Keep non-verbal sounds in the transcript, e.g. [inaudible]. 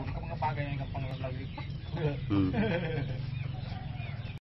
Puro ka mga bagay ng pangalagay. Hmm. [laughs]